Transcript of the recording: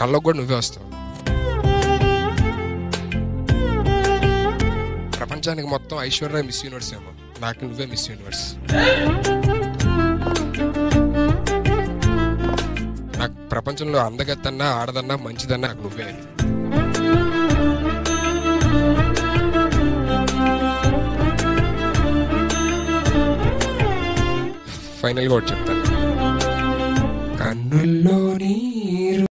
కళ్ళకు కూడా నువ్వే వస్తావు. ప్రపంచానికి మొత్తం ఐశ్వర్య మిస్ యూనివర్స్ ఏమో. నాకు నువ్వే మిస్ యూనివర్స్. నాకు ప్రపంచంలో అందగత్తన్నా ఆడదన్నా మంచిదన్నా నాకు నువ్వే. ఫైనల్గా ఒకటి చెప్తాను. కన్నుల్లోని